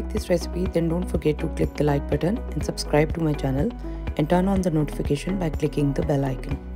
Like this recipe then don't forget to click the like button and subscribe to my channel and turn on the notification by clicking the bell icon.